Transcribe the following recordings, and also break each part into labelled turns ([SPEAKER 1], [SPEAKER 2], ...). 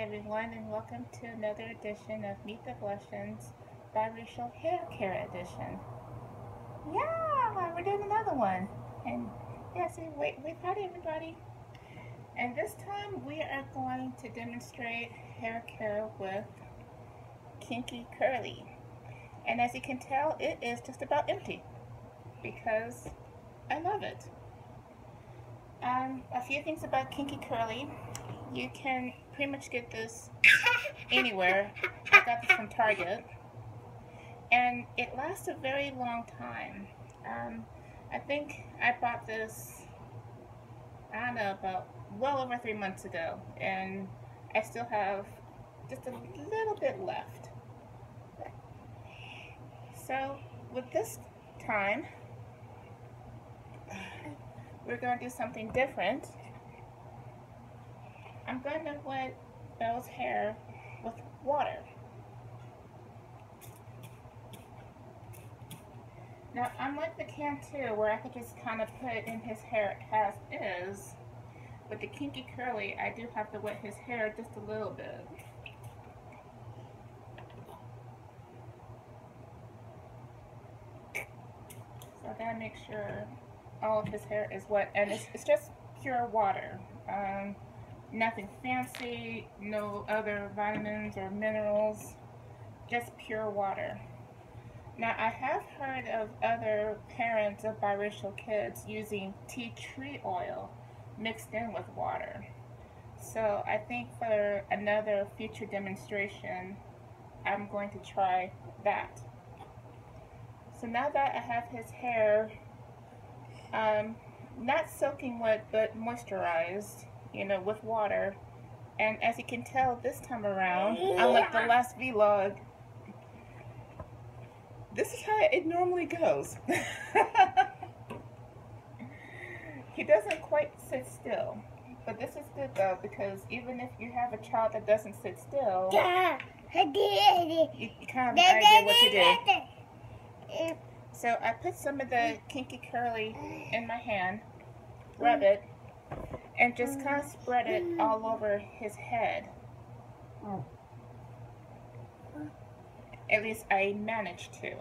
[SPEAKER 1] everyone, and welcome to another edition of Meet the Blushins Biracial Hair Care Edition. Yeah, we're doing another one. And yeah, see, wait, wait, party everybody. And this time we are going to demonstrate hair care with Kinky Curly. And as you can tell, it is just about empty because I love it. Um, a few things about Kinky Curly. You can pretty much get this anywhere. I got this from Target. And it lasts a very long time. Um, I think I bought this, I don't know, about well over three months ago. And I still have just a little bit left. So with this time, we're going to do something different. I'm going to wet Belle's hair with water. Now, unlike the Cantu, where I could just kind of put it in his hair as is, with the Kinky Curly, I do have to wet his hair just a little bit. So I gotta make sure all of his hair is wet, and it's, it's just pure water. Um, nothing fancy, no other vitamins or minerals, just pure water. Now, I have heard of other parents of biracial kids using tea tree oil mixed in with water. So I think for another future demonstration, I'm going to try that. So now that I have his hair um, not soaking wet but moisturized, you know, with water. And as you can tell this time around, unlike the last vlog, this is how it normally goes. he doesn't quite sit still. But this is good though because even if you have a child that doesn't sit still, you, you kind of have an idea what to do. So I put some of the Kinky Curly in my hand, rub it, and just kind of spread it all over his head. At least I managed to.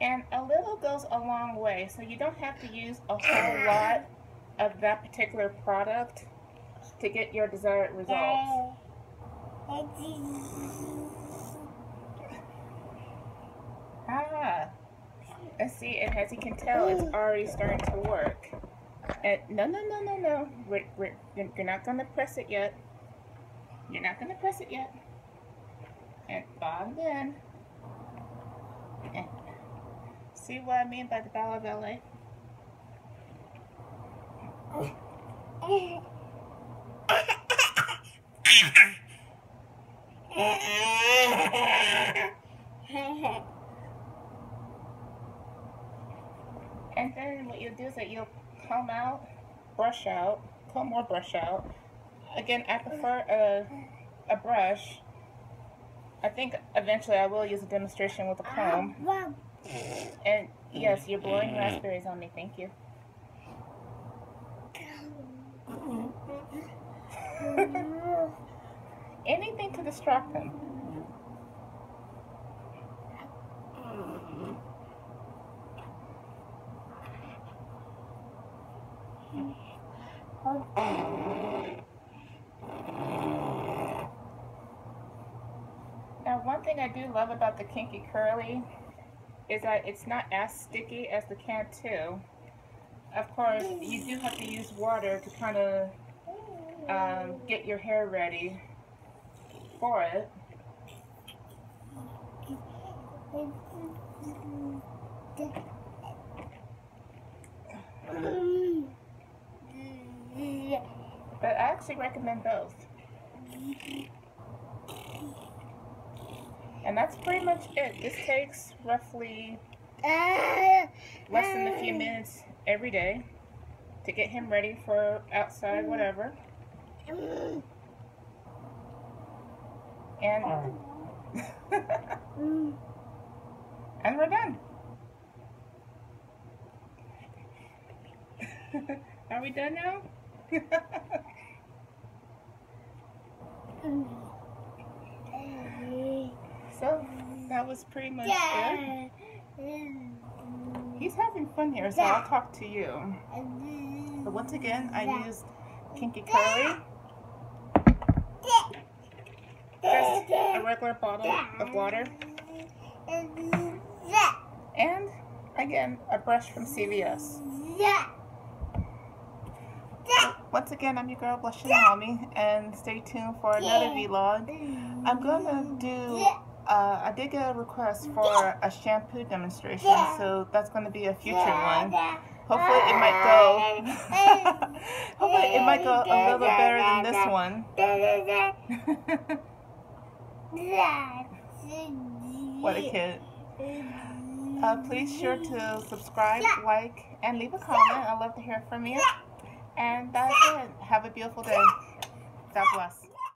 [SPEAKER 1] And a little goes a long way, so you don't have to use a whole lot of that particular product to get your desired results. And see, and as you can tell, it's already starting to work. And no, no, no, no, no. We're, we're, you're not going to press it yet. You're not going to press it yet. And bob in. And see what I mean by the Ballet of LA? And then what you'll do is that you'll comb out, brush out, comb or brush out. Again, I prefer a, a brush. I think eventually I will use a demonstration with a ah, comb. And yes, you're blowing raspberries on me. Thank you. Anything to distract them. Now, one thing I do love about the Kinky Curly is that it's not as sticky as the Cantu. Of course, you do have to use water to kind of um, get your hair ready for it. But I actually recommend both. And that's pretty much it. This takes roughly less than a few minutes every day to get him ready for outside whatever. And and we're done. Are we done now? so that was pretty much it. He's having fun here, so I'll talk to you. But once again, I used Kinky Curly. Just a regular bottle of water. And again, a brush from CVS. Once again, I'm your girl, Blushing Mommy, and stay tuned for another vlog. I'm gonna do, uh, I did get a request for a shampoo demonstration, so that's gonna be a future one. Hopefully it might go, hopefully it might go a little bit better than this one. what a kid. Uh, please sure to subscribe, like, and leave a comment. I'd love to hear from you. And that's it. Have a beautiful day. God bless.